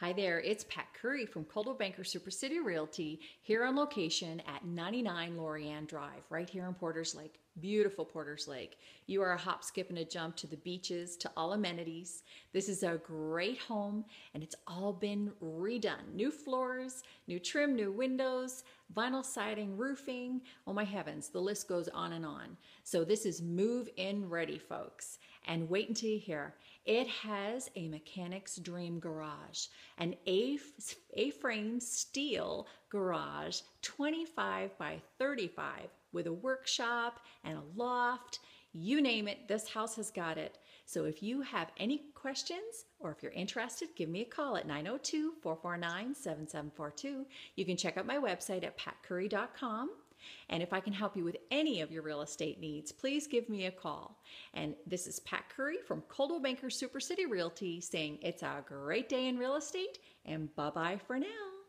Hi there, it's Pat Currie from Coldwell Banker Supercity Realty here on location at 99 Loriann Drive, right here in Porters Lake. Beautiful Porters Lake. You are a hop, skip, and a jump to the beaches, to all amenities. This is a great home and it's all been redone. New floors, new trim, new windows, vinyl siding, roofing. Oh my heavens, the list goes on and on. So this is move in ready, folks. And wait until you hear. It has a mechanic's dream garage, an A-frame steel garage, 25 by 35 with a workshop and a loft. You name it, this house has got it. So if you have any questions or if you're interested, give me a call at 902 449 7742. You can check out my website at patcurrie.com. And if I can help you with any of your real estate needs, please give me a call. And this is Pat Currie from Coldwell Banker Supercity Realty saying it's a great day in real estate and bye bye for now.